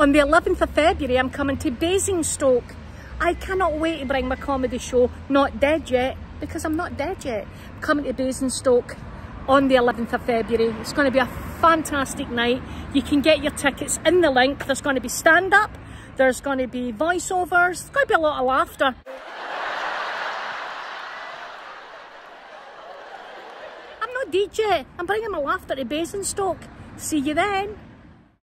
On the 11th of February, I'm coming to Basingstoke. I cannot wait to bring my comedy show, Not Dead Yet, because I'm not dead yet. Coming to Basingstoke on the 11th of February. It's going to be a fantastic night. You can get your tickets in the link. There's going to be stand-up. There's going to be voiceovers. There's going to be a lot of laughter. I'm not DJ. I'm bringing my laughter to Basingstoke. See you then.